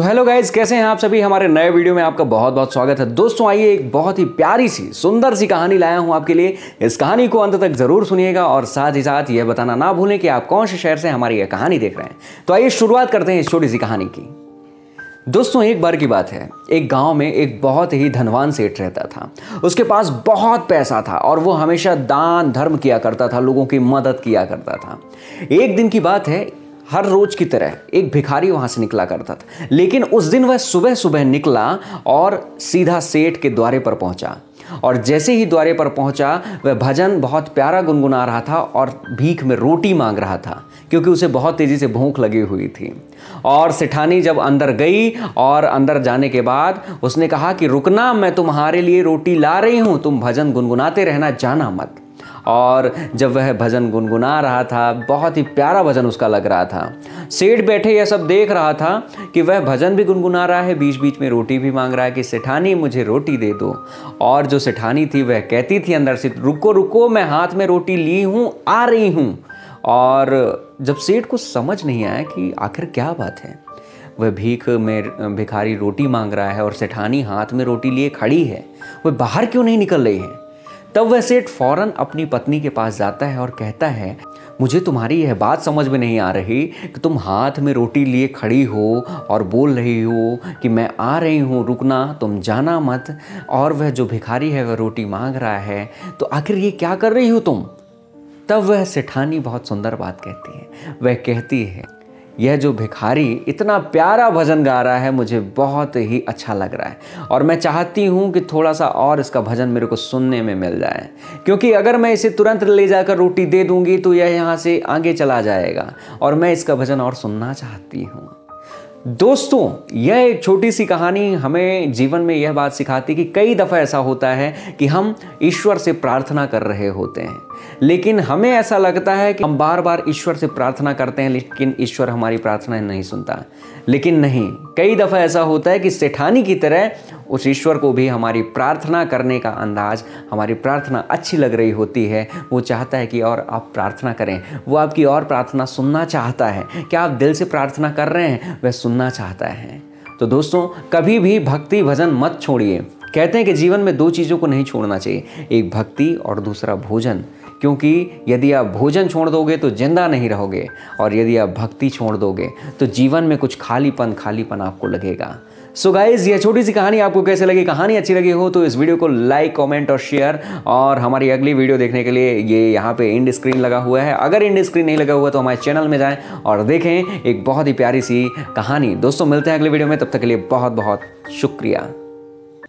तो hello guys कैसे हैं आप सभी? हमारे नए वीडियो में आपका बहुत बहुत स्वागत है। दोस्तों, आइए एक बहुत ही प्यारी सी, सुंदर सी कहानी लाया हूँ आपके लिए। इस कहानी को अंत तक ज़रूर सुनिएगा और साथ ही साथ यह बताना ना भूलें कि आप कौन से शहर से हमारी यह कहानी देख रहे हैं। तो आइए शुरुआत करते हैं इस छोटी सी कहानी की। दोस्तों, एक बार की बात है। एक गाँव में एक बहुत ही धनवान सेठ रहता था। उसके पास बहुत पैसा था और वो हमेशा दान धर्म किया करता था, लोगों की मदद किया करता था। एक दिन की बात है हर रोज की तरह एक भिखारी वहाँ से निकला करता था। लेकिन उस दिन वह सुबह सुबह निकला और सीधा सेठ के द्वारे पर पहुँचा। और जैसे ही द्वारे पर पहुँचा, वह भजन बहुत प्यारा गुनगुना रहा था और भीख में रोटी मांग रहा था, क्योंकि उसे बहुत तेज़ी से भूख लगी हुई थी। और सेठानी जब अंदर गई और अंदर जाने के बाद उसने कहा कि, रुकना, मैं तुम्हारे लिए रोटी ला रही हूँ, तुम भजन गुनगुनाते रहना, जाना मत। और जब वह भजन गुनगुना रहा था, बहुत ही प्यारा भजन उसका लग रहा था। सेठ बैठे यह सब देख रहा था कि वह भजन भी गुनगुना रहा है बीच बीच में रोटी भी मांग रहा है कि, सेठानी, मुझे रोटी दे दो। और जो सेठानी थी, वह कहती थी अंदर से, रुको रुको, मैं हाथ में रोटी ली हूँ, आ रही हूँ। और जब सेठ को समझ नहीं आया कि आखिर क्या बात है, वह भीख में भिखारी रोटी मांग रहा है और सेठानी हाथ में रोटी लिए खड़ी है, वह बाहर क्यों नहीं निकल रही है? तब वह सेठ फ़ौरन अपनी पत्नी के पास जाता है और कहता है, मुझे तुम्हारी यह बात समझ में नहीं आ रही कि तुम हाथ में रोटी लिए खड़ी हो और बोल रही हो कि मैं आ रही हूँ, रुकना, तुम जाना मत। और वह जो भिखारी है, वह रोटी मांग रहा है तो आखिर ये क्या कर रही हो तुम? तब वह सेठानी बहुत सुंदर बात कहती है। वह कहती है यह जो भिखारी इतना प्यारा भजन गा रहा है, मुझे बहुत ही अच्छा लग रहा है। और मैं चाहती हूँ कि थोड़ा सा और इसका भजन मेरे को सुनने में मिल जाए। क्योंकि अगर मैं इसे तुरंत ले जाकर रोटी दे दूँगी तो यह यहाँ से आगे चला जाएगा। और मैं इसका भजन और सुनना चाहती हूँ। दोस्तों, यह एक छोटी सी कहानी हमें जीवन में यह बात सिखाती कि कई दफ़ा ऐसा होता है कि हम ईश्वर से प्रार्थना कर रहे होते हैं। लेकिन हमें ऐसा लगता है कि हम बार बार ईश्वर से प्रार्थना करते हैं, लेकिन ईश्वर हमारी प्रार्थना नहीं सुनता। लेकिन नहीं, कई दफ़ा ऐसा होता है कि सेठानी की तरह उस ईश्वर को भी हमारी प्रार्थना करने का अंदाज, हमारी प्रार्थना अच्छी लग रही होती है। वो चाहता है कि और आप प्रार्थना करें। वो आपकी और प्रार्थना सुनना चाहता है। क्या आप दिल से प्रार्थना कर रहे हैं? वह सुनना चाहता है। तो दोस्तों, कभी भी भक्ति भजन मत छोड़िए। कहते हैं कि जीवन में दो चीज़ों को नहीं छोड़ना चाहिए। एक भक्ति और दूसरा भोजन। क्योंकि यदि आप भोजन छोड़ दोगे तो ज़िंदा नहीं रहोगे। और यदि आप भक्ति छोड़ दोगे तो जीवन में कुछ खालीपन खालीपन आपको लगेगा। सो so गाइज़ ये छोटी सी कहानी आपको कैसे लगी? कहानी अच्छी लगी हो तो इस वीडियो को लाइक कमेंट और शेयर और हमारी अगली वीडियो देखने के लिए ये यहाँ पे इंड स्क्रीन लगा हुआ है। अगर इंड स्क्रीन नहीं लगा हुआ तो हमारे चैनल में जाएँ और देखें एक बहुत ही प्यारी सी कहानी। दोस्तों, मिलते हैं अगले वीडियो में, तब तक के लिए बहुत बहुत शुक्रिया।